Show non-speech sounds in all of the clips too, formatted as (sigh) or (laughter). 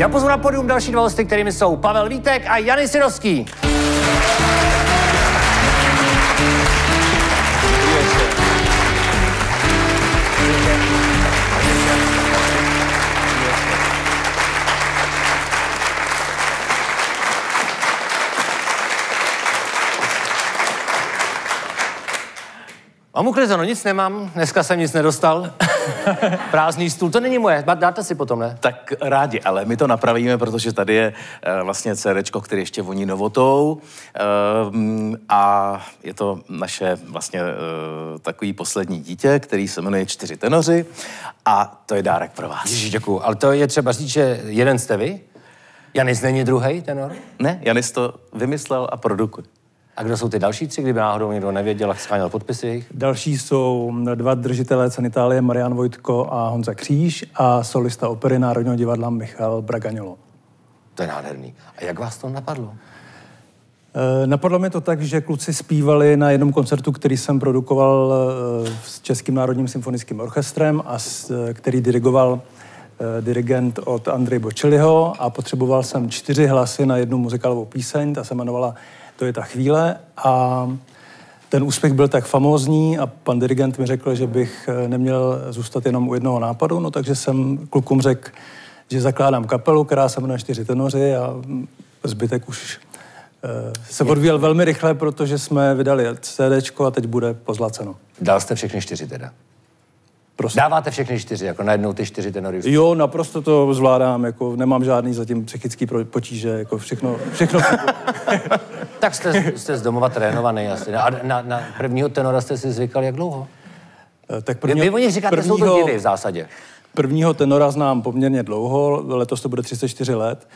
Já pozvu na podium další dva hosty, kterými jsou Pavel Vítek a Jany Sirovský. Mám uklizeno, nic nemám, dneska jsem nic nedostal. (laughs) Prázdný stůl, to není moje, dáte si potom, ne? Tak rádi, ale my to napravíme, protože tady je uh, vlastně CD, který ještě voní novotou uh, a je to naše vlastně uh, takový poslední dítě, který se jmenuje Čtyři tenoři a to je dárek pro vás. Ježíš, děkuju. Ale to je třeba říct, že jeden jste vy? Janis není druhý tenor? Ne, Janis to vymyslel a produkuje. A kdo jsou ty další tři, kdyby náhodou někdo nevěděl, jak scháněl podpisy? Další jsou dva držitelé cen Itálie, Marian Vojtko a Honza Kříž a solista opery Národního divadla Michal Bragagnolo. To je nádherný. A jak vás to napadlo? E, napadlo mě to tak, že kluci zpívali na jednom koncertu, který jsem produkoval e, s Českým národním symfonickým orchestrem a s, e, který dirigoval dirigent od Andrej Bočeliho a potřeboval jsem čtyři hlasy na jednu muzikálovou píseň, ta se jmenovala to je ta chvíle a ten úspěch byl tak famózní a pan dirigent mi řekl, že bych eh, neměl zůstat jenom u jednoho nápadu, no takže jsem klukům řekl, že zakládám kapelu, která se jmenuje Čtyři tenoři a zbytek už eh, se odvíjel velmi rychle, protože jsme vydali CD a teď bude pozlaceno. Dal jste všechny čtyři teda? Prosím. Dáváte všechny čtyři, jako najednou ty čtyři tenory? Jo, naprosto to zvládám, jako nemám žádný zatím psychický potíže, jako všechno, všechno. (laughs) tak jste, jste z domova trénovaný asi. A na, na prvního tenora jste si zvykal jak dlouho? Eh, tak prvního, vy, vy oni říkáte, prvního, jsou to divy v zásadě. Prvního tenora znám poměrně dlouho, letos to bude 34 let.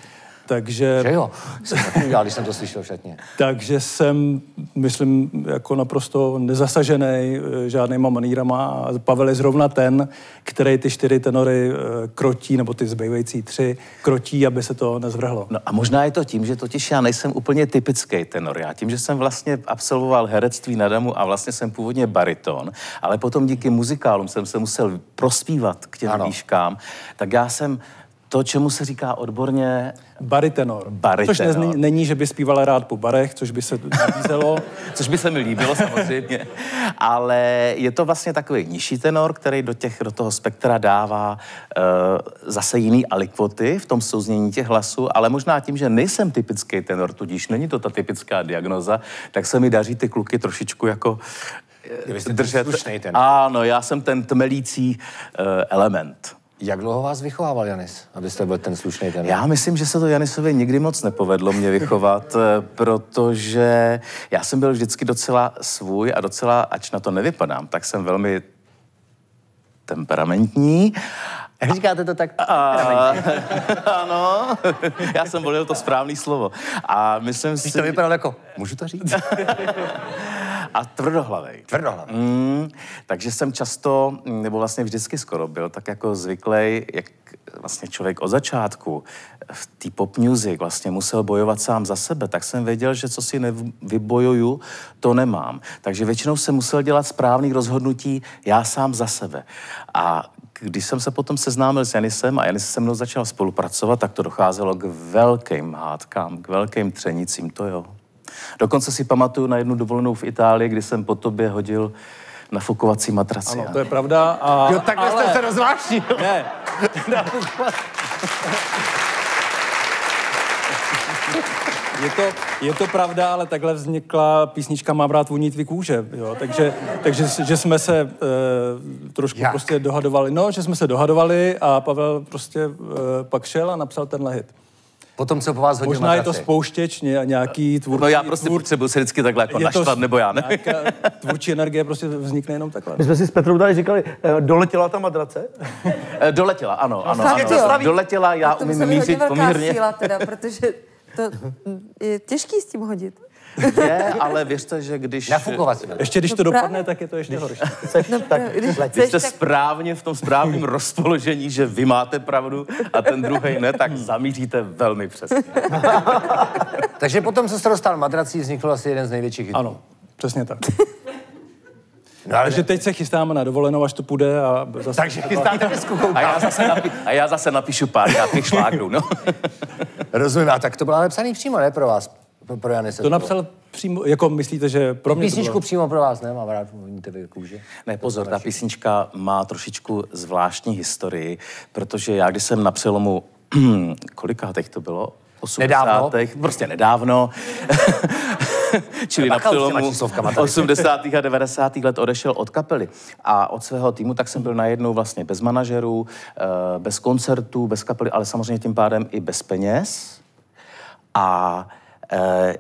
Takže... Že jo, jsem udělal, když jsem to slyšel v šatně. Takže jsem, myslím, jako naprosto nezasažený eh, žádnýma manírama a Pavel je zrovna ten, který ty čtyři tenory eh, krotí, nebo ty zbývající tři krotí, aby se to nezvrhlo. No a možná je to tím, že totiž já nejsem úplně typický tenor. Já tím, že jsem vlastně absolvoval herectví na damu a vlastně jsem původně bariton, ale potom díky muzikálům jsem se musel prospívat k těm ano. výškám, tak já jsem to, čemu se říká odborně... Baritenor. Baritenor. Což nezní, není, že by zpívala rád po barech, což by se nabízelo. (laughs) což by se mi líbilo samozřejmě. Ale je to vlastně takový nižší tenor, který do, těch, do toho spektra dává uh, zase jiný alikvoty v tom souznění těch hlasů, ale možná tím, že nejsem typický tenor, tudíž není to ta typická diagnoza, tak se mi daří ty kluky trošičku jako držet. Ten Ano, já jsem ten tmelící uh, element. Jak dlouho vás vychovával Janis, abyste byl ten slušný ten? Já myslím, že se to Janisovi nikdy moc nepovedlo mě vychovat, (laughs) eh, protože já jsem byl vždycky docela svůj a docela, ač na to nevypadám, tak jsem velmi temperamentní. Jak říkáte to tak? A, (laughs) ano, já jsem volil to správné slovo. A myslím si... to vypadalo jako, můžu to říct? (laughs) a tvrdohlavej. Tvrdohlavej. Mm, takže jsem často, nebo vlastně vždycky skoro byl tak jako zvyklý, jak vlastně člověk od začátku v té pop music vlastně musel bojovat sám za sebe, tak jsem věděl, že co si nevybojuju, to nemám. Takže většinou jsem musel dělat správný rozhodnutí já sám za sebe. A když jsem se potom seznámil s Janisem a Janis se mnou začal spolupracovat, tak to docházelo k velkým hádkám, k velkým třenicím, to jo. Dokonce si pamatuju na jednu dovolenou v Itálii, kdy jsem po tobě hodil nafukovací matraci. Ano, to je pravda. A, jo, takhle ale... jste se rozvášnil. Ne. (laughs) Je to, je to pravda, ale takhle vznikla písnička Mám rád voní tvý kůže, jo? Takže, takže že jsme se e, trošku Jak? prostě dohadovali. No, že jsme se dohadovali a Pavel prostě e, pak šel a napsal tenhle hit. Potom, co po vás hodil Možná matraci. je to spouštěč, nějaký tvůrčí... No já prostě tvůr... potřebuji se vždycky takhle jako naštvat, nebo já ne. tvůrčí energie prostě vznikne jenom takhle. My jsme si s Petrou tady říkali, eh, doletěla ta madrace? Eh, doletěla, ano, ano. ano. Doletěla, já umím mířit poměrně. Síla teda, protože to je těžký s tím hodit. Je, ale věřte, že když... Nafukovat Ještě když to no dopadne, tak je to ještě horší. (laughs) Seš, no, tak, když, když jste tak... správně v tom správném (laughs) rozpoložení, že vy máte pravdu a ten druhý ne, tak zamíříte velmi přesně. (laughs) Takže potom, co jste dostal madrací, vznikl asi jeden z největších hitů. Ano, přesně tak. No, ale Takže teď se chystáme na dovolenou, až to půjde a zase... Takže chystáte desku, A já zase, napi- a já zase napíšu pár nějakých šlágrů, no. Rozumím, a tak to bylo napsaný přímo, ne pro vás, pro, pro Janise. To napsal přímo, jako myslíte, že pro mě to Písničku bylo? přímo pro vás, ne? Mám rád, voníte vy kůži. Ne, pozor, ta písnička má trošičku zvláštní historii, protože já, když jsem na přelomu, (clears throat) kolika teď to bylo? 80. Nedávno? Prostě nedávno. (laughs) Čili na přelomu číslovkama tady. 80. a 90. let odešel od kapely a od svého týmu, tak jsem byl najednou vlastně bez manažerů, eh, bez koncertů, bez kapely, ale samozřejmě tím pádem i bez peněz. A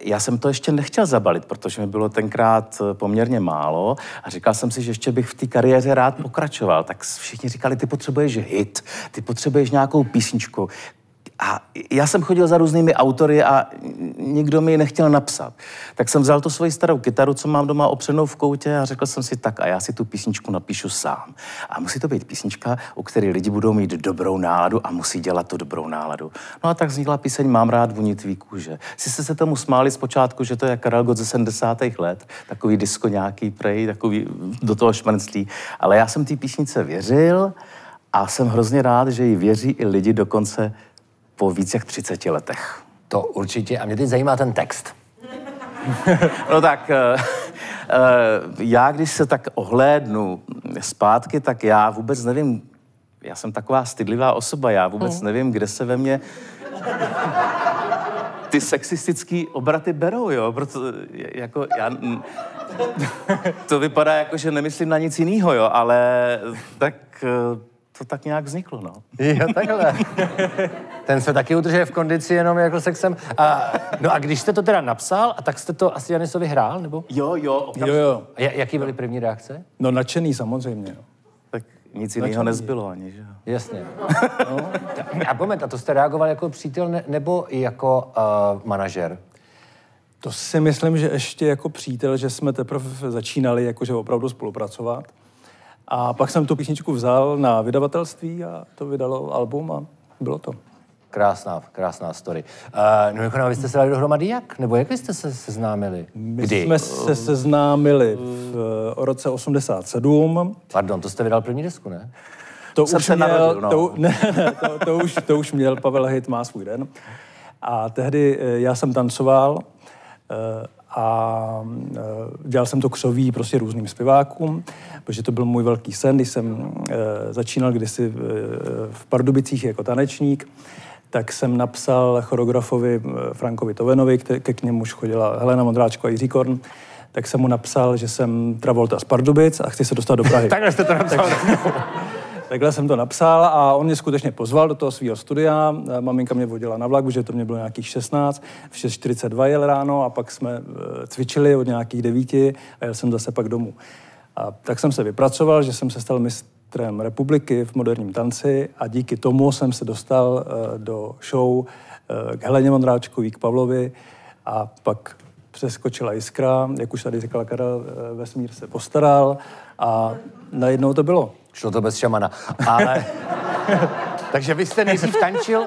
já jsem to ještě nechtěl zabalit, protože mi bylo tenkrát eh, poměrně málo a říkal jsem si, že ještě bych v té kariéře rád pokračoval. Tak všichni říkali, ty potřebuješ hit, ty potřebuješ nějakou písničku. A já jsem chodil za různými autory a nikdo mi ji nechtěl napsat. Tak jsem vzal tu svoji starou kytaru, co mám doma opřenou v koutě a řekl jsem si tak a já si tu písničku napíšu sám. A musí to být písnička, u které lidi budou mít dobrou náladu a musí dělat tu dobrou náladu. No a tak vznikla píseň Mám rád vůni tvý kůže. Si se tomu smáli zpočátku, že to je Karel Gott ze 70. let, takový disco nějaký prej, takový do toho šmrnclí. Ale já jsem té písnice věřil a jsem hrozně rád, že ji věří i lidi dokonce po víc jak 30 letech. To určitě. A mě teď zajímá ten text. (laughs) No tak, eh, eh, já když se tak ohlédnu zpátky, tak já vůbec nevím, já jsem taková stydlivá osoba, já vůbec nevím, kde se ve mně ty sexistické obraty berou, jo, proto jako já, (laughs) to vypadá jako, že nemyslím na nic jiného, jo, ale tak eh, to tak nějak vzniklo, no. Jo, takhle. Ten se taky udržuje v kondici jenom jako sexem. A, no a když jste to teda napsal, a tak jste to asi Janisovi hrál, nebo? Jo, jo, opravdu. Jo, jo. A ja- jaký byly první reakce? No nadšený samozřejmě. No. Tak nic jiného nezbylo ani, že jo. Jasně. No. A moment, a to jste reagoval jako přítel ne, nebo i jako uh, manažer? To si myslím, že ještě jako přítel, že jsme teprve začínali jakože opravdu spolupracovat. A pak jsem tu písničku vzal na vydavatelství a to vydalo album a bylo to. Krásná, krásná story. Uh, no jako vy jste se dali dohromady jak? Nebo jak vy jste se seznámili? My Kdy? jsme se seznámili v eh, roce 87. Pardon, to jste vydal první desku, ne? To Jsem už se měl, narodil, no. to, (laughs) ne, ne, to, to, už, to už měl Pavel Hejt má svůj den. A tehdy eh, já jsem tancoval a eh, dělal jsem to křoví prostě různým zpěvákům, protože to byl můj velký sen, když jsem eh, začínal kdysi v, eh, v Pardubicích jako tanečník, tak jsem napsal choreografovi Frankovi Tovenovi, ke, k němuž chodila Helena Mondráčko a Jiří Korn, tak jsem mu napsal, že jsem Travolta z Pardubic a chci se dostat do Prahy. (laughs) Takhle jste to napsal. Takhle jsem to napsal a on mě skutečně pozval do toho svého studia. Maminka mě vodila na vlak, protože to mě bylo nějakých 16. V 6.42 jel ráno a pak jsme eh, cvičili od nějakých devíti a jel jsem zase pak domů. A tak jsem se vypracoval, že jsem se stal mistrem republiky v moderním tanci a díky tomu jsem se dostal eh, do show eh, k Heleně Mondráčkový, k Pavlovi a pak přeskočila jiskra, jak už tady říkala Karel, vesmír se postaral a najednou to bylo. Šlo to bez šamana. Ale... (laughs) Takže vy jste nejdřív tančil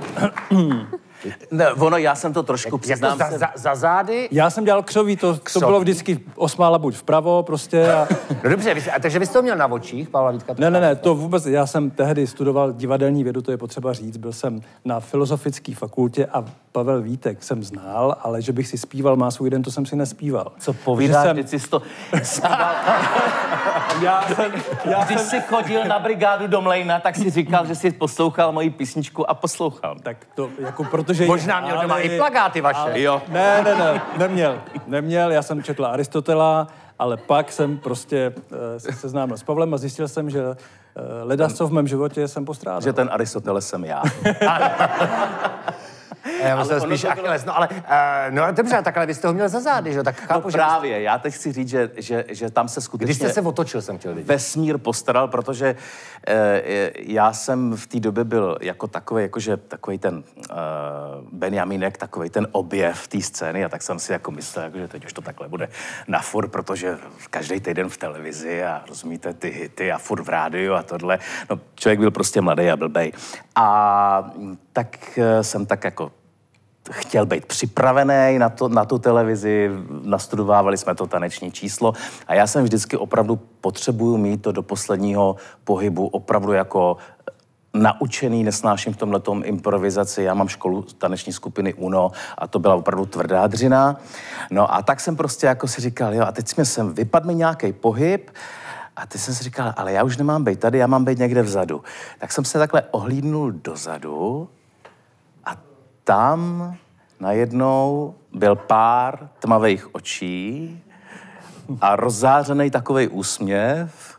(clears throat) Ne, ono, já jsem to trošku, jako přiznám za, se, za, za zády? Já jsem dělal křoví, to, to Křoví. bylo vždycky osmála buď vpravo prostě. A... (laughs) No dobře, vy, a takže vy jste ho měl na očích, Pavla Vítka? Ne, ne, ne, to vůbec, já jsem tehdy studoval divadelní vědu, to je potřeba říct. Byl jsem na filozofické fakultě a Pavel Vítek jsem znal, ale že bych si zpíval má svůj den, to jsem si nespíval. co povídáš, jsem, teď jsi to zpíval. (laughs) já, jsem, já Když jsem, jsi chodil na brigádu do Mlejna, tak si říkal, že jsi poslouchal moji písničku a poslouchal. tak to, jako protože... Možná měl doma i plagáty vaše. Jo. Ne, ne, ne, neměl. Neměl, já jsem četl Aristotela, ale pak jsem prostě uh, se seznámil s Pavlem a zjistil jsem, že uh, leda, co v mém životě jsem postrádal. Že ten Aristoteles jsem já. (laughs) (laughs) Já myslel spíš to Achilles. No ale, uh, no dobře, takhle vy jste ho měl za zády, že jo? Tak No chápu, že... právě, já teď chci říct, že, že, že tam se skutečně... Když jste se otočil, jsem chtěl vidět. vesmír postaral, protože eh, já jsem v té době byl jako takový, jakože takový ten eh, Benjaminek, takový ten objev té scény a tak jsem si jako myslel, jako, že teď už to takhle bude na furt, protože každý týden v televizi a rozumíte ty hity a furt v rádiu a tohle. No, člověk byl prostě mladý a blbej. A mm, tak jsem tak jako chtěl být připravený na, to, na tu televizi, nastudovávali jsme to taneční číslo a já jsem vždycky opravdu potřebuju mít to do posledního pohybu opravdu jako naučený, nesnáším v tomhle improvizaci. Já mám školu taneční skupiny UNO a to byla opravdu tvrdá dřina. No a tak jsem prostě jako si říkal, jo, a teď jsme sem, vypadl mi nějaký pohyb, a teď jsem si říkal, ale já už nemám být tady, já mám být někde vzadu. Tak jsem se takhle ohlídnul dozadu tam najednou byl pár tmavých očí a rozzářený takový úsměv.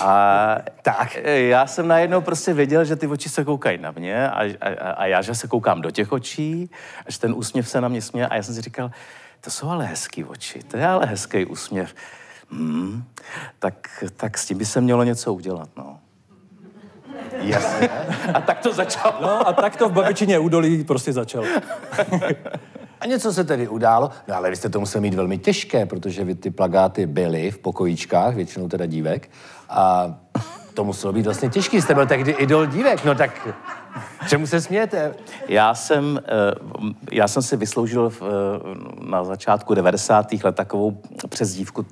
A tak já jsem najednou prostě věděl, že ty oči se koukají na mě a, a, a já, že se koukám do těch očí a že ten úsměv se na mě směje a já jsem si říkal, to jsou ale hezký oči, to je ale hezký úsměv. Hmm, tak, tak s tím by se mělo něco udělat, no. Jasně. A tak to začalo. No a tak to v Babičině údolí prostě začalo. A něco se tedy událo, no ale vy jste to museli mít velmi těžké, protože vy ty plagáty byly v pokojíčkách, většinou teda dívek, a to muselo být vlastně těžký. Jste byl tehdy idol dívek, no tak čemu se smějete? Já jsem, eh, já jsem si vysloužil v, eh, na začátku 90. let takovou přezdívku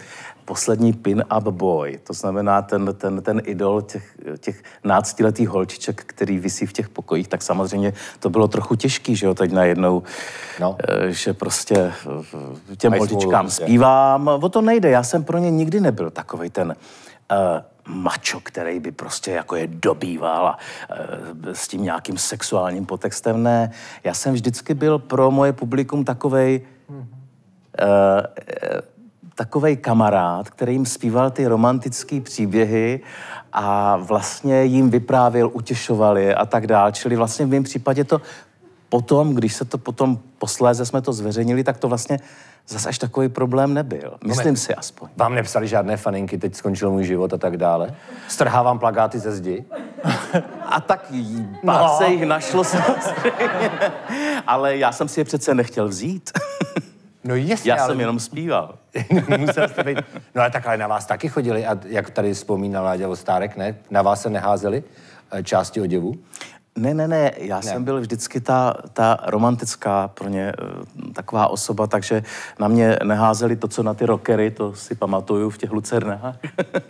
poslední pin-up boy, to znamená ten, ten, ten idol těch, těch náctiletých holčiček, který visí v těch pokojích, tak samozřejmě to bylo trochu těžký, že jo, teď najednou, no. Eh, že prostě těm Mají holčičkám zpívám. O to nejde, já jsem pro ně nikdy nebyl takový ten uh, mačo, který by prostě jako je dobýval a uh, s tím nějakým sexuálním potextem. Ne, já jsem vždycky byl pro moje publikum takovej uh, takovej kamarád, který jim zpíval ty romantické příběhy a vlastně jim vyprávěl, utěšoval je a tak dále. Čili vlastně v mém případě to potom, když se to potom posléze jsme to zveřejnili, tak to vlastně zase až takový problém nebyl. Myslím si aspoň. Vám nepsali žádné faninky, teď skončil můj život a tak dále? Strhávám plagáty ze zdi? (laughs) a tak pár no. se jich našlo samozřejmě. (laughs) Ale já jsem si je přece nechtěl vzít. (laughs) No jasně, Já ale... jsem jenom zpíval. Musel jste být... No ale takhle na vás taky chodili a jak tady vzpomínal Láďa Stárek, ne? Na vás se neházeli eh, části oděvu? Ne, ne, ne, já ne. jsem byl vždycky ta, ta romantická pro ně eh, taková osoba, takže na mě neházeli to, co na ty rockery, to si pamatuju v těch lucernách.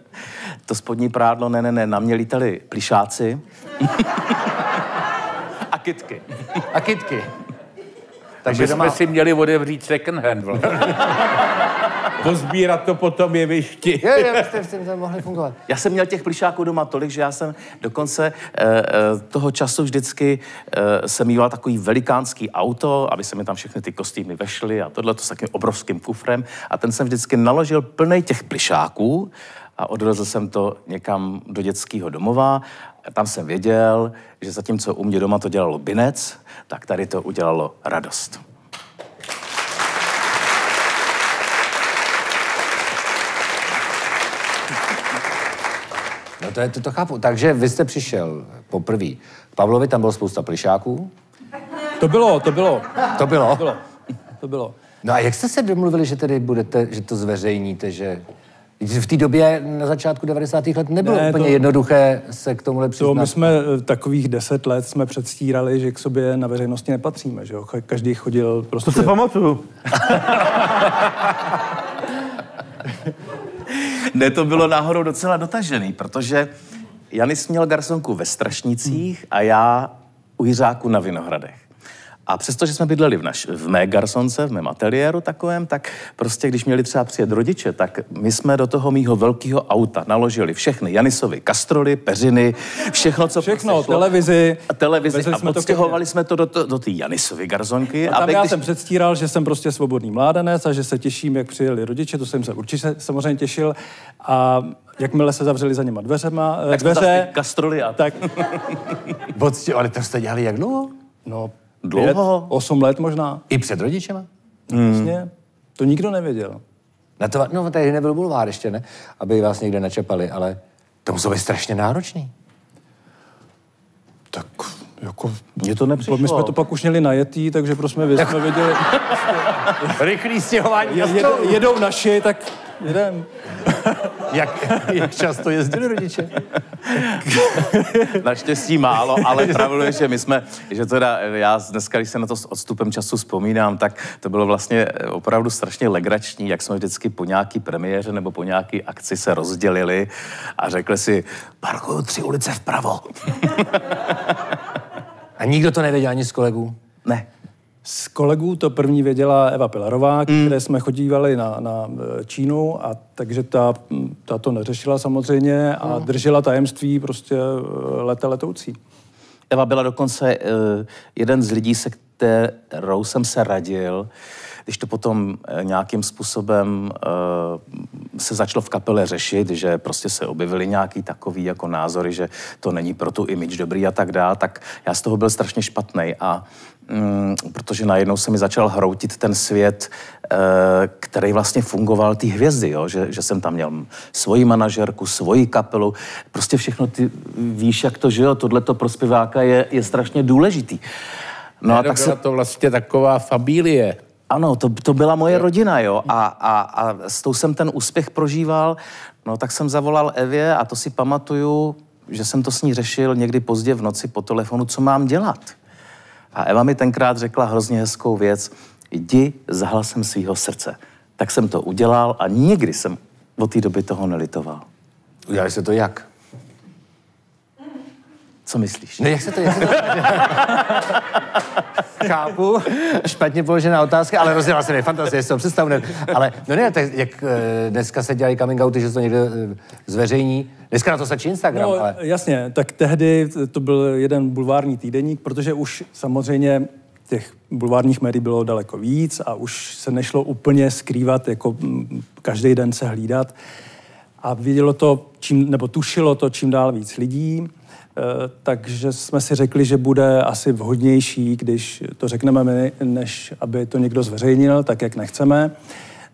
(laughs) to spodní prádlo, ne, ne, ne, na mě lítali plišáci. (laughs) a kitky. A kitky. Takže doma... jsme si měli odevřít second hand. (laughs) Pozbírat to potom jevišti. Jo, jo, jste, jste to mohli fungovat. Já jsem měl těch plišáků doma tolik, že já jsem dokonce uh, toho času vždycky uh, jsem mýval takový velikánský auto, aby se mi tam všechny ty kostýmy vešly a tohle to s takovým obrovským kufrem. A ten jsem vždycky naložil plný těch plišáků a odvezl jsem to někam do dětského domova. Tam jsem věděl, že zatímco u mě doma to dělalo binec, tak tady to udělalo radost. No to, je, to, to chápu. Takže vy jste přišel poprvé. Pavlovi tam bylo spousta plišáků. To bylo, to bylo. To bylo? To bylo. To bylo. No a jak jste se domluvili, že tedy budete, že to zveřejníte, že v té době na začátku 90. let nebylo ne, úplně to, jednoduché se k tomuhle přiznat. To my jsme eh, takových deset let jsme předstírali, že k sobě na veřejnosti nepatříme, že jo? Každý chodil prostě... To se pamatuju. (laughs) ne, to bylo náhodou docela dotažený, protože Janis měl garsonku ve Strašnicích a já u Jiřáku na Vinohradech. A přestože jsme bydleli v, naš, v mé garsonce, v mém ateliéru takovém, tak prostě, když měli třeba přijet rodiče, tak my jsme do toho mýho velkého auta naložili všechny Janisovy kastroly, peřiny, všechno, co Všechno, prostě televizi. A televizi a odstěhovali jsme to do, to, do té Janisovy garzonky. A tam já když... jsem předstíral, že jsem prostě svobodný mládenec a že se těším, jak přijeli rodiče, to jsem se určitě samozřejmě těšil. A jakmile se zavřeli za něma dveřema, tak dveře, kastroly a... tak... (laughs) ale to jste dělali jak dlouho? No, Dlouho? Pět, osm let možná. I před rodičema? Hmm. Vlastně. To nikdo nevěděl. Na to, no, tady nebyl bulvár ještě, ne? Aby vás někde načapali, ale to muselo být strašně náročný. Tak jako... Mně to nepřišlo. My jsme to pak už měli najetý, takže prostě jsme, jsme věděli... (laughs) Rychlý stěhování je, jedou naši, tak Jedem. Jak, jak často jezdili rodiče? Naštěstí málo, ale pravda je, že my jsme, že teda já dneska, když se na to s odstupem času vzpomínám, tak to bylo vlastně opravdu strašně legrační, jak jsme vždycky po nějaký premiéře nebo po nějaký akci se rozdělili a řekli si, parkuju tři ulice vpravo. A nikdo to nevěděl ani z kolegů? Ne. Z kolegů to první věděla Eva Pilarová, mm. které jsme chodívali na, na e, Čínu, a takže ta, ta to neřešila samozřejmě a mm. držela tajemství prostě e, leta letoucí. Eva byla dokonce uh, jeden z lidí, se kterou jsem se radil, když to potom nějakým způsobem uh, se začalo v kapele řešit, že prostě se objevily nějaký takový jako názory, že to není pro tu image dobrý a tak dál, tak já z toho byl strašně špatný a protože najednou se mi začal hroutit ten svět, e, který vlastně fungoval ty hvězdy, jo? Že, že jsem tam měl svoji manažerku, svoji kapelu, prostě všechno ty víš, jak to, že jo, tohleto pro zpěváka je, je strašně důležitý. No a tak se... to vlastně taková familie. Ano, to, to byla moje rodina, jo. A, a, a s tou jsem ten úspěch prožíval. No tak jsem zavolal Evě a to si pamatuju, že jsem to s ní řešil někdy pozdě v noci po telefonu, co mám dělat. A Eva mi tenkrát řekla hrozně hezkou věc, jdi za hlasem svého srdce. Tak jsem to udělal a nikdy jsem od té doby toho nelitoval. Udělali se to jak? Co myslíš? Ne, jak se to, jak se to... Chápu, špatně položená otázka, ale rozdělala se mi fantazie, si to představu. Ale no ne, tak jak eh, dneska se dělají coming outy, že to někdo eh, zveřejní. Dneska na to stačí Instagram, no, ale... Jasně, tak tehdy to byl jeden bulvární týdeník, protože už samozřejmě těch bulvárních médií bylo daleko víc a už se nešlo úplně skrývat, jako mm, každý den se hlídat. A vidělo to, čím, nebo tušilo to čím dál víc lidí. Eh, takže jsme si řekli, že bude asi vhodnější, když to řekneme my, než aby to někdo zveřejnil, tak jak nechceme.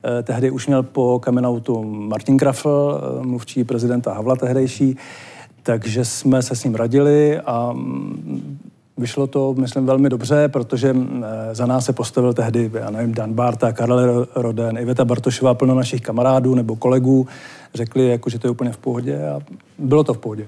Eh, tehdy už měl po kamenautu Martin Krafl, eh, mluvčí prezidenta Havla tehdejší, takže jsme se s ním radili a mm, vyšlo to, myslím, velmi dobře, protože mm, za nás se postavil tehdy, já nevím, Dan Barta, Karel Roden, Iveta Bartošová, plno našich kamarádů nebo kolegů, řekli, jako, že to je úplně v pohodě a bylo to v pohodě.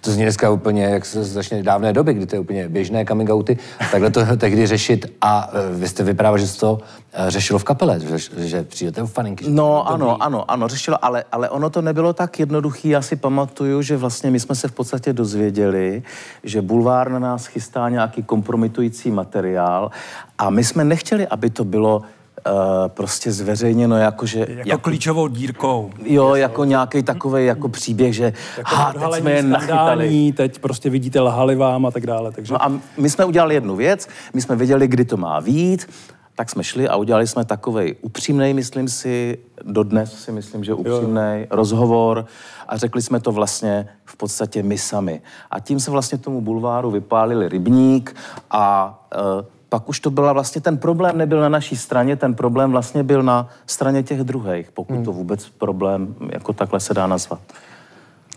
To zní dneska úplně, jak se začne dávné doby, kdy to je úplně běžné coming outy, takhle to (laughs) tehdy řešit a e, vy jste vyprávěl, že to e, řešilo v kapele, že, že přijdete u faninky. No ano, ano, ano, řešilo, ale, ale ono to nebylo tak jednoduché. Já si pamatuju, že vlastně my jsme se v podstatě dozvěděli, že bulvár na nás chystá nějaký kompromitující materiál a my jsme nechtěli, aby to bylo Uh, prostě zveřejněno jako, že... Jako, jako klíčovou dírkou. Jo, jako nějaký takový jako příběh, že jako ha, teď jsme je nachytali. Teď prostě vidíte, lhali vám a tak dále. Takže... No a my jsme udělali jednu věc, my jsme věděli, kdy to má vít, tak jsme šli a udělali jsme takový upřímný, myslím si, dodnes si myslím, že upřímný rozhovor a řekli jsme to vlastně v podstatě my sami. A tím se vlastně tomu bulváru vypálili rybník a uh, pak už to byla vlastně, ten problém nebyl na naší straně, ten problém vlastně byl na straně těch druhých, pokud hmm. to vůbec problém jako takhle se dá nazvat.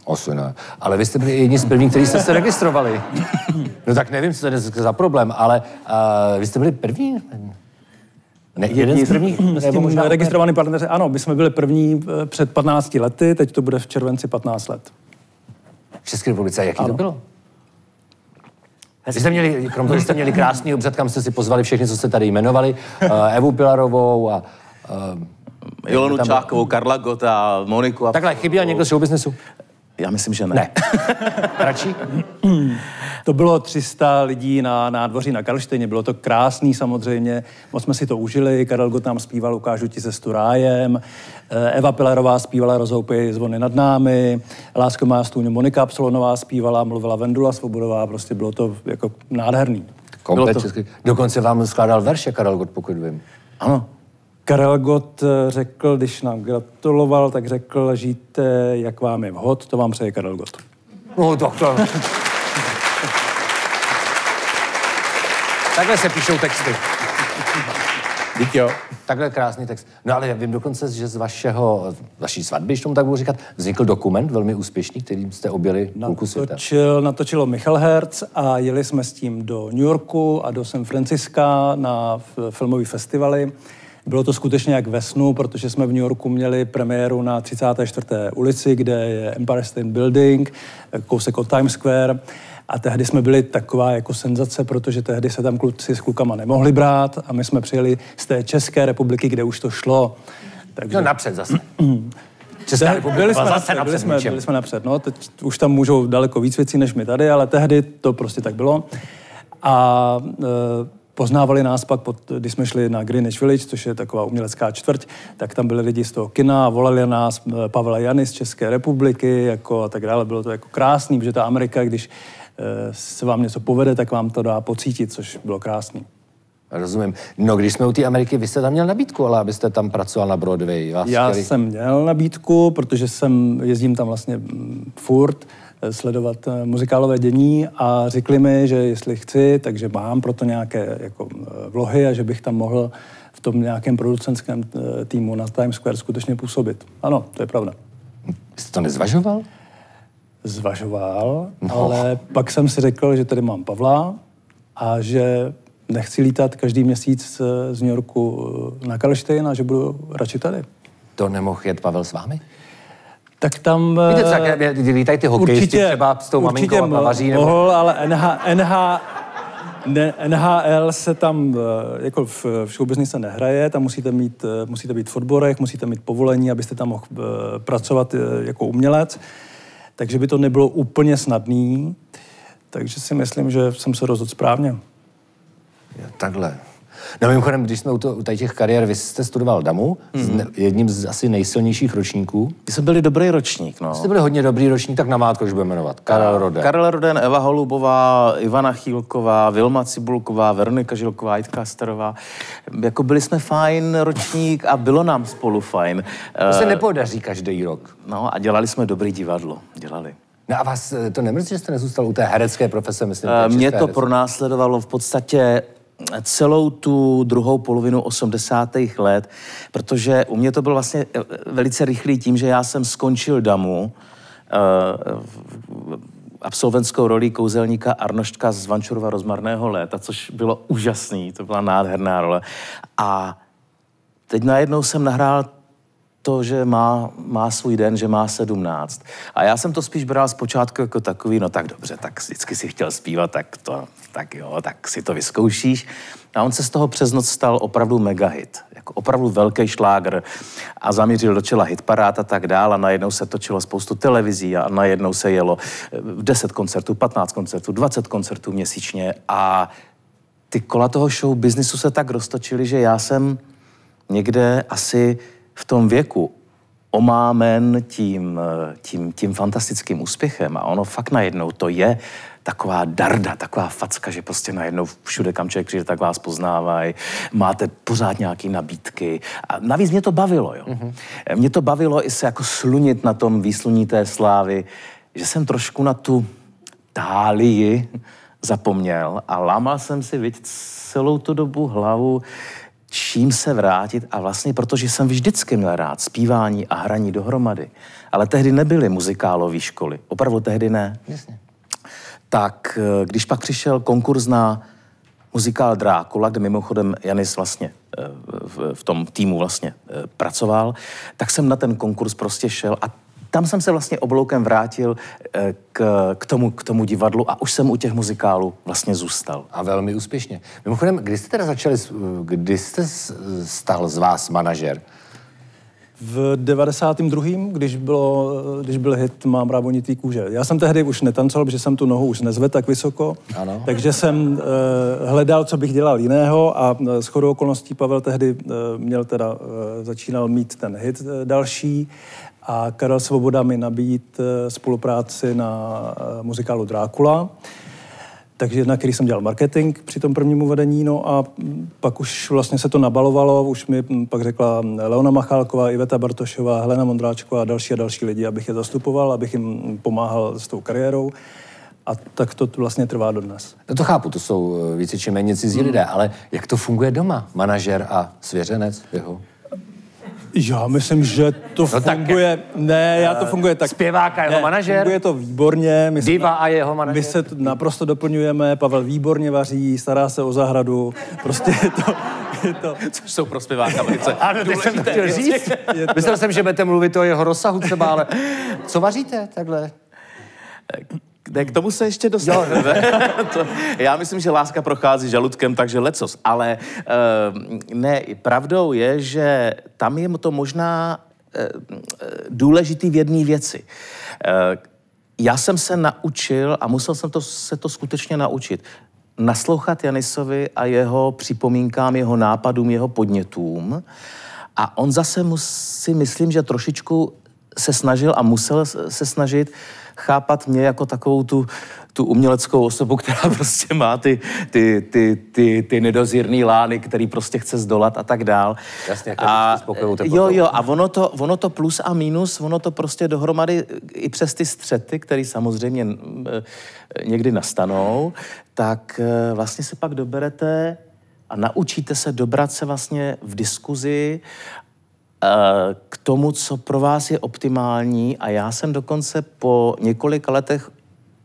Osuna. Ale vy jste byli jedni z prvních, kteří jste se registrovali. (laughs) No tak nevím, co to je za problém, ale uh, vy jste byli první? Ne, jeden z prvních, (clears throat) s tím možná registrovaný partneři, ano, my jsme byli první eh, před 15 lety, teď to bude v červenci 15 let. V České republice, jaký ano. to bylo? Vy jste měli, krom toho, jste měli krásný obřad, kam jste si pozvali všechny, co jste tady jmenovali, uh, Evu Pilarovou a uh, Jolonu tam... Čákovou, Karla Gota, Moniku. A... Takhle, chyběl někdo z showbiznesu? Já myslím, že ne. Ne. (laughs) Radši? To bylo 300 lidí na nádvoří na Karlštejně, bylo to krásný samozřejmě, moc jsme si to užili, Karel Gott nám zpíval Ukážu ti cestu rájem, eh, Eva Pilarová zpívala Rozoupy zvony nad námi, Lásko má stůň Monika Absolonová zpívala, mluvila Vendula Svobodová, prostě bylo to jako nádherný. Komplet to... Dokonce vám skládal verše Karel Gott, pokud vím. Ano, Karel Gott eh, řekl, když nám gratuloval, tak řekl, žijte, jak vám je vhod, to vám přeje Karel Gott. No, tak to... Takhle se píšou texty. Díky jo. Takhle krásný text. No ale já vím dokonce, že z vašeho, vaší svatby, když tomu tak budu říkat, vznikl dokument velmi úspěšný, kterým jste objeli půlku světa. Natočil, natočilo Michal Herz a jeli jsme s tím do New Yorku a do San Francisca na filmové festivaly Bylo to skutečně jak ve snu, protože jsme v New Yorku měli premiéru na 34. ulici, kde je Empire State Building, kousek od Times Square. A tehdy jsme byli taková jako senzace, protože tehdy se tam kluci s klukama nemohli brát a my jsme přijeli z té České republiky, kde už to šlo. Takže... No napřed zase. (clears throat) Česká Tehdy, byli jsme zase napřed, byli jsme, byli jsme napřed. No, teď už tam můžou daleko víc věcí než my tady, ale tehdy to prostě tak bylo. A e, poznávali nás pak, pod, když jsme šli na Greenwich Village, což je taková umělecká čtvrť, tak tam byli lidi z toho kina volali nás e, Pavla Jany z České republiky jako a tak dále. Bylo to jako krásný, protože ta Amerika, když e, se vám něco povede, tak vám to dá pocítit, což bylo krásný. Rozumím. No, když jsme u té Ameriky, vy jste tam měl nabídku, ale abyste tam pracoval na Broadway. Vás Já chtěli... jsem měl nabídku, protože jsem jezdím tam vlastně mm, furt eh, sledovat eh, muzikálové dění a řekli mi, že jestli chci, takže mám proto nějaké jako eh, vlohy a že bych tam mohl v tom nějakém producentském týmu na Times Square skutečně působit. Ano, to je pravda. Jste to nezvažoval? Zvažoval, no. ale pak jsem si řekl, že tady mám Pavla a že nechci lítat každý měsíc z New Yorku na Karlštejn a že budu radši tady. To nemohl jet Pavel s vámi? Tak tam... Víte, co, jak lítají ty hokejisti určitě, třeba s tou maminkou a plavaří? Nebo... Mohl, ale NH, NH, ne, NHL se tam, eh, jako v, v showbiznisu se nehraje, tam musíte, mít, eh, musíte být v odborech, musíte mít povolení, abyste tam mohl eh, pracovat jako umělec. Takže by to nebylo úplně snadný. Takže si myslím, že jsem se rozhodl správně. Takhle. No mimochodem, když jsme u, to, u těch kariér, vy jste studoval DAMu, mm-hmm. jedním z asi nejsilnějších ročníků. My jsme byli dobrý ročník, no. Jste byli hodně dobrý ročník, tak na mátko už budeme jmenovat. Karel Roden. Karel Roden, Eva Holubová, Ivana Chýlková, Vilma Cibulková, Veronika Žilková, Jitka Sterová. Jako byli jsme fajn ročník a bylo nám spolu fajn. To se eh, nepodaří každý rok. No a dělali jsme dobrý divadlo. Dělali. No a vás eh, to nemrzí, že jste nezůstal u té herecké profese, myslím? Uh, mě to herecké. pronásledovalo v podstatě celou tu druhou polovinu 80. let, protože u mě to byl vlastně eh, velice rychlý tím, že já jsem skončil damu, uh, absolventskou roli kouzelníka Arnoštka z Vančurova rozmarného léta, což bylo úžasný, to byla nádherná role. A teď najednou jsem nahrál to, že má, má svůj den, že má sedmnáct. A já jsem to spíš bral zpočátku jako takový, no tak dobře, tak vždycky si chtěl zpívat, tak to, tak jo, tak si to vyzkoušíš. A on se z toho přes noc stal opravdu megahit, jako opravdu velký šlágr a zamířil do čela hitparád a tak dál a najednou se točilo spoustu televizí a najednou se jelo 10 eh, koncertů, 15 koncertů, 20 koncertů měsíčně a ty kola toho show biznisu se tak roztočily, že já jsem někde asi v tom věku omámen tím, tím, tím fantastickým úspěchem a ono fakt najednou to je taková darda, taková facka, že prostě najednou všude, kam člověk přijde, tak vás poznávají, máte pořád nějaké nabídky. A navíc mě to bavilo, jo. Mm-hmm. Mě to bavilo i se jako slunit na tom výsluní té slávy, že jsem trošku na tu tálii zapomněl a lámal jsem si, viď, celou tu dobu hlavu, čím se vrátit a vlastně protože jsem vždycky měl rád zpívání a hraní dohromady. Ale tehdy nebyly muzikálové školy. Opravdu tehdy ne. Jasně. Tak eh, když pak přišel konkurs na muzikál Drákula, kde mimochodem Janis vlastně eh, v, v tom týmu vlastně eh, pracoval, tak jsem na ten konkurs prostě šel a tam jsem se vlastně obloukem vrátil eh, k, k, tomu, k tomu divadlu a už jsem u těch muzikálů vlastně zůstal. A velmi úspěšně. Mimochodem, kdy jste teda začali, kdy jste stal z vás manažer? V 92. když, bylo, když byl hit Mám rábonitý kůže. Já jsem tehdy už netancoval, protože jsem tu nohu už nezvedl tak vysoko, ano. takže jsem uh, hledal, co bych dělal jiného a s chodou okolností Pavel tehdy uh, měl teda, uh, začínal mít ten hit uh, další a Karel Svoboda mi nabít eh, spolupráci na eh, muzikálu Drákula. Takže na který jsem dělal marketing při tom prvním uvedení, no a pak už vlastně se to nabalovalo, už mi pak řekla Leona Machálková, Iveta Bartošová, Helena Mondráčková a další a další lidi, abych je zastupoval, abych jim pomáhal s tou kariérou. A tak to vlastně trvá dodnes. No to chápu, to jsou eh, více či méně cizí hmm. lidé, ale jak to funguje doma? Manažer a svěřenec jeho? Já myslím, že to no funguje, tak, ne, já to funguje tak. Zpěvák a jeho ne, manažer? Funguje to výborně. My Diva a jeho manažer? My se naprosto doplňujeme, Pavel výborně vaří, stará se o zahradu, prostě to... to, Což jsou pro zpěváka velice (laughs) Ano, teď jsem (laughs) to chtěl říct. Myslel jsem, že budete mluvit o jeho rozsahu třeba, ale co vaříte takhle? K tomu se ještě dostaneme. (laughs) to, já myslím, že láska prochází žaludkem, takže lecos. Ale uh, ne, pravdou je, že tam je to možná uh, důležitý v jedné věci. Uh, já jsem se naučil, a musel jsem to, se to skutečně naučit, naslouchat Janisovi a jeho připomínkám, jeho nápadům, jeho podnětům. A on zase si myslím, že trošičku se snažil a musel se snažit chápat mě jako takovou tu, tu uměleckou osobu, (laughs) která prostě má ty, ty, ty, ty, ty nedozírný lány, který prostě chce zdolat a tak dál. Jasně, a, jo, jo, a ono to, ono to plus a minus, ono to prostě dohromady i přes ty střety, které samozřejmě někdy nastanou, tak vlastně se pak doberete a naučíte se dobrat se vlastně v diskuzi Eh, k tomu, co pro vás je optimální a já jsem dokonce po několika letech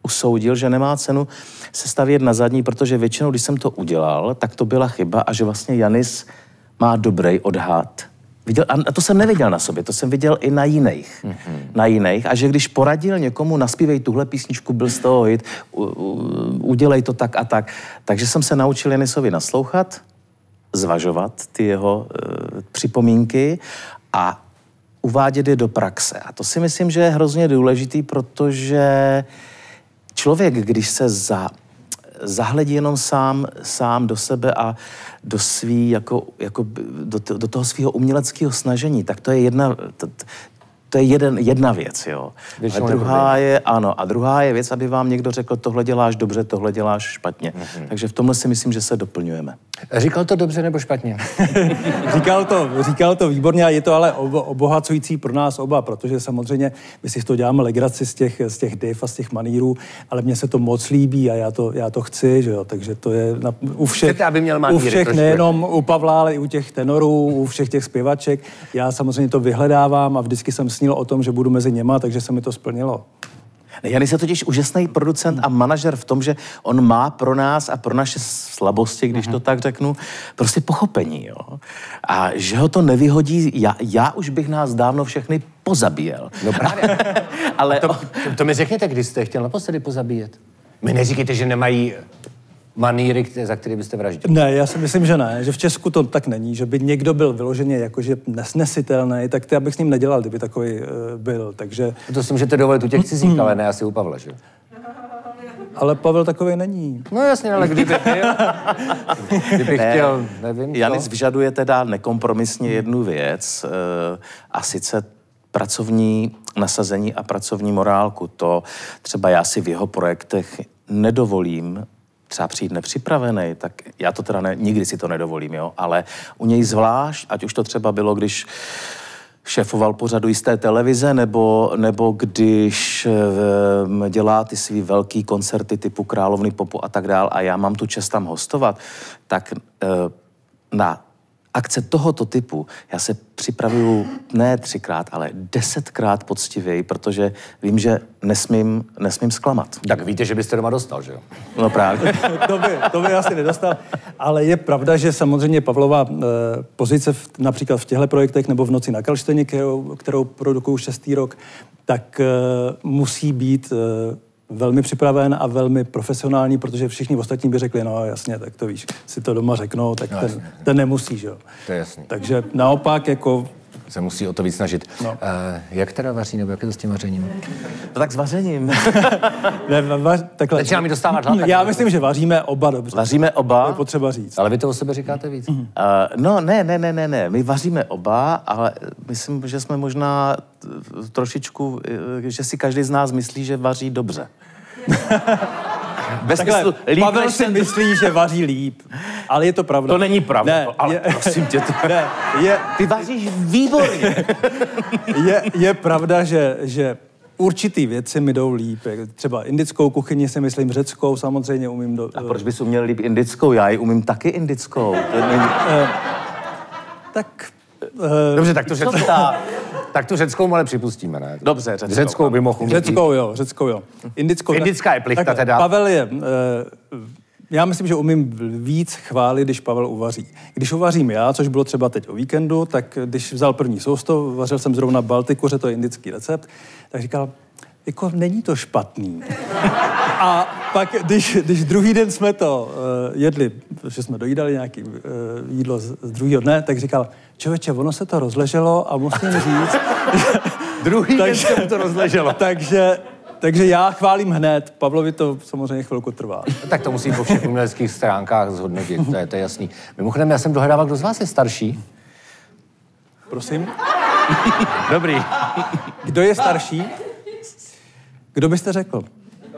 usoudil, že nemá cenu se stavět na zadní, protože většinou, když jsem to udělal, tak to byla chyba a že vlastně Janis má dobrý odhad. Viděl, a to jsem neviděl na sobě, to jsem viděl i na jiných. Mm-hmm. Na jiných. A že když poradil někomu, naspívej tuhle písničku, byl z toho hit, u, u, udělej to tak a tak. Takže jsem se naučil Janisovi naslouchat, zvažovat ty jeho e, připomínky a uvádět je do praxe. A to si myslím, že je hrozně důležitý, protože člověk, když se za, zahledí jenom sám, sám do sebe a do svý, jako, jako do, do toho svého uměleckého snažení, tak to je jedna, to, to je jeden, jedna věc, jo. a druhá je, ano, a druhá je věc, aby vám někdo řekl, tohle děláš dobře, tohle děláš špatně. Mm-hmm. Takže v tomhle si myslím, že se doplňujeme. Říkal to dobře nebo špatně? (laughs) říkal, to, říkal to výborně a je to ale obohacující pro nás oba, protože samozřejmě my si to děláme legraci z těch, z těch div a z těch manírů, ale mně se to moc líbí a já to, já to chci, že jo, takže to je na, u všech, Chcete, aby měl u všech nejenom u Pavla, ale i u těch tenorů, u všech těch zpěvaček. Já samozřejmě to vyhledávám a vždycky jsem snil o tom, že budu mezi něma, takže se mi to splnilo. Janis je totiž úžasný producent a manažer v tom, že on má pro nás a pro naše slabosti, když to tak řeknu, prostě pochopení. Jo? A že ho to nevyhodí, já, já už bych nás dávno všechny pozabíjel. No právě. (laughs) Ale to, to, to mi řekněte, kdy jste chtěl naposledy pozabíjet. My neříkejte, že nemají maníry, za které byste vraždili? Ne, já si myslím, že ne, že v Česku to tak není, že by někdo byl vyloženě jakože nesnesitelný, tak ty abych s ním nedělal, kdyby takový uh, byl, takže... To si můžete dovolit u těch cizích, ale ne asi u Pavla, že? Ale Pavel takový není. No jasně, ale kdyby byl, (laughs) kdyby ne, chtěl, nevím Janis co? vyžaduje teda nekompromisně jednu věc, uh, a sice pracovní nasazení a pracovní morálku. To třeba já si v jeho projektech nedovolím třeba přijít nepřipravený, tak já to teda ne, nikdy si to nedovolím, jo, ale u něj zvlášť, ať už to třeba bylo, když šéfoval pořadu jisté televize, nebo, nebo když e, dělá ty svý velký koncerty typu Královny popu a tak dál a já mám tu čest tam hostovat, tak e, na akce tohoto typu já se připravuju ne třikrát, ale desetkrát poctivěji, protože vím, že nesmím, nesmím zklamat. Tak víte, že byste doma dostal, že jo? No právě. (laughs) to, by, to by asi nedostal. Ale je pravda, že samozřejmě Pavlova e, pozice v, například v těchto projektech nebo v Noci na Kalšteně, kterou, kterou produkuju šestý rok, tak e, musí být e, velmi připraven a velmi profesionální, protože všichni ostatní by řekli, no jasně, tak to víš, si to doma řeknou, tak no, ten, ten nemusí, že jo. To je jasný. Takže naopak jako se musí o to víc snažit. No. Uh, jak teda vaří, nebo jak je to s tím vařením? No tak s vařením. (laughs) ne, vař, takhle. Začíná mi dostávat hlad. Já myslím, že vaříme oba dobře. Vaříme oba. To je potřeba říct. Ale vy to o sebe říkáte víc. Uh, no ne, ne, ne, ne, ne. My vaříme oba, ale myslím, že jsme možná trošičku, eh, že si každý z nás myslí, že vaří dobře. (laughs) Bez Takhle, smyslu, líp Pavel si ten... myslí, že vaří líp, ale je to pravda. To není pravda, ne, to, ale je, prosím tě. To... Ne, je, Ty vaříš výborně. (laughs) je, je pravda, že, že určitý věci mi jdou líp. Třeba indickou kuchyni si myslím, řeckou samozřejmě umím. Do, A proč bys uměl líp indickou? Já ji umím taky indickou. To není... uh, tak Dobře, tak to řeckou, tak tu řeckou ale připustíme, ne? Dobře, řeckou. Řeckou by mohl Řeckou, jo, řeckou, jo. Indickou. Indická je plichta tak, teda. Pavel je uh, Já myslím, že umím víc chválit, když Pavel uvaří. Když uvařím já, což bylo třeba teď o víkendu, tak když vzal první sousto, vařil jsem zrovna Baltiku, že to je indický recept, tak říkal, jako není to špatný. A pak, když, když druhý den jsme to uh, jedli, že jsme dojídali nějaké uh, jídlo z, z druhého dne, tak říkal, člověče, ono se to rozleželo a musím říct... (laughs) Druhý den se mu to rozleželo. (laughs) takže, takže já chválím hned, Pavlovi to samozřejmě chvilku trvá. No, tak to musí po všech uměleckých stránkách zhodnotit, to je, to je jasný. Mimochodem, já jsem dohledával, kdo z vás je starší. Prosím? (laughs) Dobrý. Kdo je starší? Kdo byste řekl?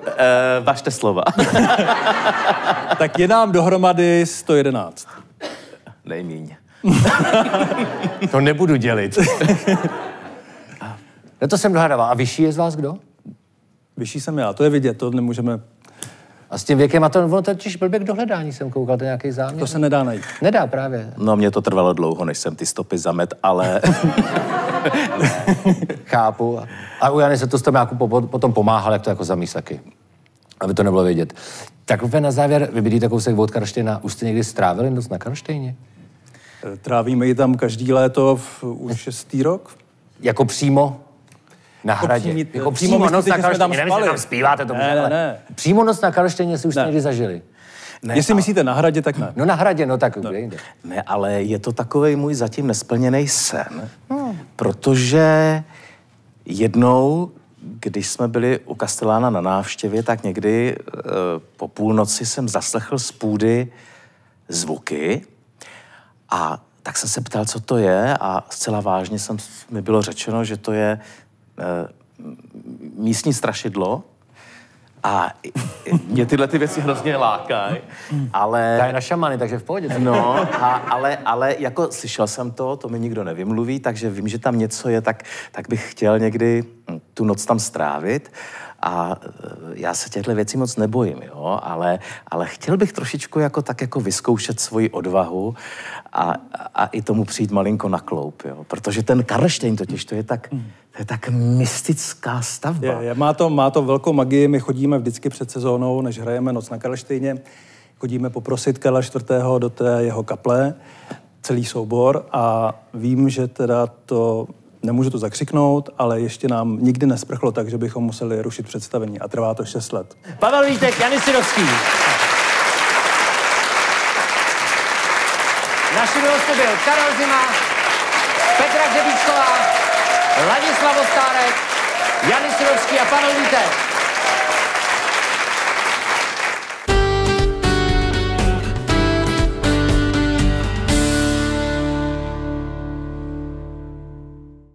E, vašte slova. (laughs) Tak je nám dohromady 111. Nejmíň. To nebudu dělit. No to jsem dohledával. A vyšší je z vás kdo? Vyšší jsem já, to je vidět, to nemůžeme, A s tím věkem, a to ono totiž blbě k dohledání jsem koukal, to nějaký záměr. to se nedá najít. Nedá právě. No, mě to trvalo dlouho, než jsem ty stopy zamet, ale (laughs) Chápu. A- u Jany se to s tom jako po- potom pomáhal, jak to jako zamíst taky. Aby to nebylo vědět. Tak úplně na závěr, vy bydlíte kousek od Karlštejna. Už jste někdy strávili noc na Karlštejně? E, Trávíme ji tam každý léto v, už šestý rok. Jako přímo na hradě. přímý- jako přímo přímo noc na že Karlštejně. Nevím, spali? tam zpíváte to. Ne, ne, ne. Přímo noc na Karlštejně si už Ne. někdy zažili. ne, Jestli myslíte na hradě, tak ne. No na hradě, no tak kde jinde. ne, ale je to takový můj zatím nesplněný sen, protože jednou, když jsme byli u Kastelána na návštěvě, tak někdy e, po půlnoci jsem zaslechl z půdy zvuky a tak jsem se ptal, co to je a zcela vážně jsem, mi bylo řečeno, že to je místní strašidlo a mě tyhle ty věci hrozně lákají, ale... Ta je na šamany, takže v pohodě. No, a, ale, ale jako slyšel jsem to, to mi nikdo nevymluví, takže vím, že tam něco je, tak, tak bych chtěl někdy hm, tu noc tam strávit. A e, já se těchto věcí moc nebojím, jo, ale, ale chtěl bych trošičku jako tak jako vyzkoušet svoji odvahu a, a i tomu přijít malinko na kloup, jo, protože ten Karlštejn totiž, to je tak, to je tak mystická stavba. Je, je, má, to, má to velkou magii, my chodíme vždycky před sezónou, než hrajeme Noc na Karlštejně, chodíme poprosit Karla IV. do té jeho kaple, celý soubor a vím, že teda to, nemůžu to zakřiknout, ale ještě nám nikdy nesprchlo tak, že bychom museli rušit představení a trvá to 6 let. Pavel Vítek, Jany Sirovský. Našimi hosty byl Karel Zima, Petra Řebíčková, Ladislav Ostárek, Jany Sirovský a Pavel Vítek.